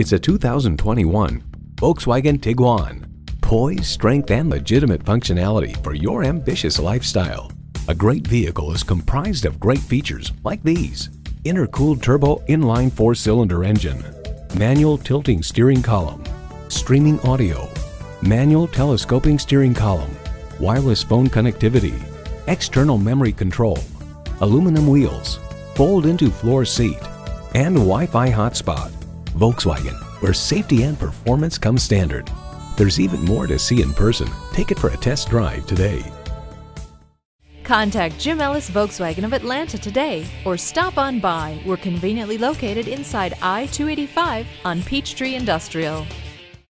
It's a 2021 Volkswagen Tiguan. Poise, strength, and legitimate functionality for your ambitious lifestyle. A great vehicle is comprised of great features like these. Intercooled turbo inline four-cylinder engine, manual tilting steering column, streaming audio, manual telescoping steering column, wireless phone connectivity, external memory control, aluminum wheels, fold into floor seat, and Wi-Fi hotspot. Volkswagen, where safety and performance come standard. There's even more to see in person. Take it for a test drive today. Contact Jim Ellis Volkswagen of Atlanta today or stop on by. We're conveniently located inside I 285 on Peachtree Industrial.